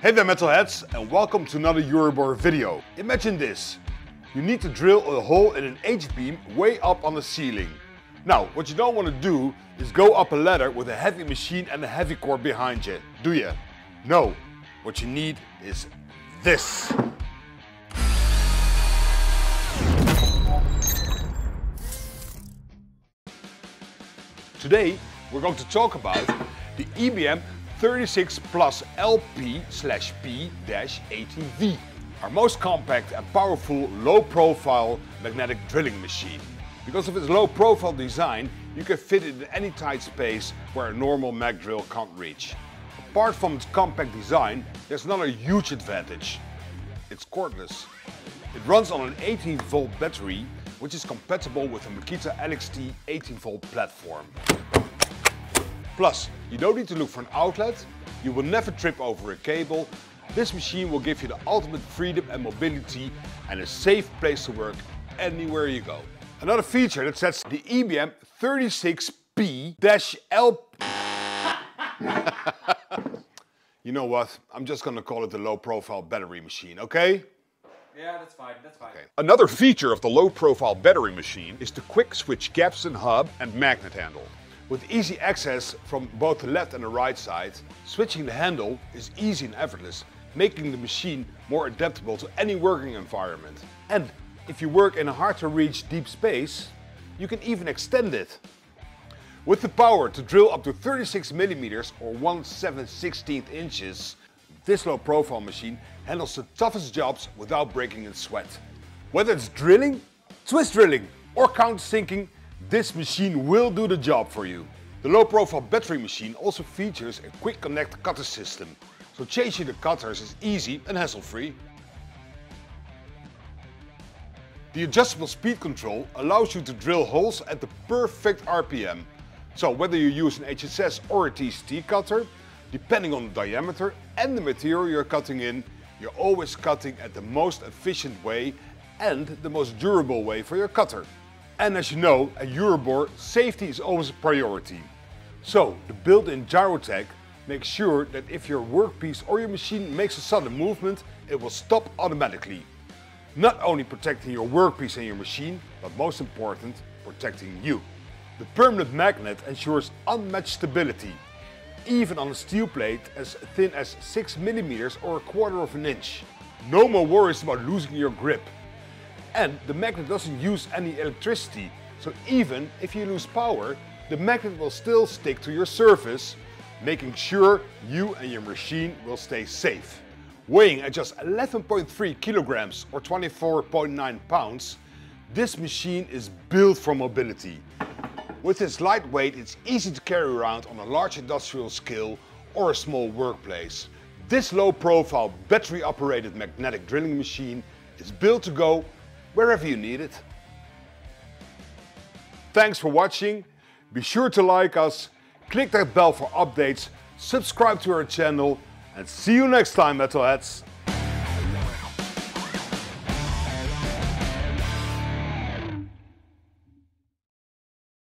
Hey there metalheads and welcome to another Euroboor video. Imagine this. You need to drill a hole in an H-beam way up on the ceiling. Now, what you don't want to do is go up a ladder with a heavy machine and a heavy core behind you, do you? No, what you need is this. Today, we're going to talk about the EBM 36 Plus LP slash P-18V, our most compact and powerful low-profile magnetic drilling machine. Because of its low-profile design, you can fit it in any tight space where a normal mag drill can't reach. Apart from its compact design, there's another huge advantage. It's cordless. It runs on an 18 volt battery, which is compatible with the Makita LXT 18 volt platform. Plus, you don't need to look for an outlet, you will never trip over a cable. This machine will give you the ultimate freedom and mobility and a safe place to work anywhere you go. Another feature that sets the EBM 36P-L... you know what, I'm just gonna call it the low profile battery machine, okay? Yeah, that's fine, that's fine. Okay. Another feature of the low profile battery machine is the quick switch capstan hub and magnet handle. With easy access from both the left and the right side, switching the handle is easy and effortless, making the machine more adaptable to any working environment. And if you work in a hard to reach deep space, you can even extend it. With the power to drill up to 36 millimeters or 1 7 16 inches, this low profile machine handles the toughest jobs without breaking in sweat. Whether it's drilling, twist drilling or countersinking, this machine will do the job for you. The low profile battery machine also features a quick connect cutter system, so changing the cutters is easy and hassle free. The adjustable speed control allows you to drill holes at the perfect RPM. So whether you use an HSS or a TCT cutter, depending on the diameter and the material you're cutting in, you're always cutting at the most efficient way and the most durable way for your cutter. And as you know, at Euroboor, safety is always a priority. So, the built-in gyrotech makes sure that if your workpiece or your machine makes a sudden movement, it will stop automatically. Not only protecting your workpiece and your machine, but most important, protecting you. The permanent magnet ensures unmatched stability, even on a steel plate as thin as 6mm or a quarter of an inch. No more worries about losing your grip. And the magnet doesn't use any electricity, so even if you lose power, the magnet will still stick to your surface, making sure you and your machine will stay safe. Weighing at just 11.3 kilograms or 24.9 pounds, this machine is built for mobility. With its lightweight, it's easy to carry around on a large industrial scale or a small workplace. This low-profile, battery-operated magnetic drilling machine is built to go wherever you need it. Thanks for watching. Be sure to like us, click that bell for updates, subscribe to our channel, and see you next time, Metalheads.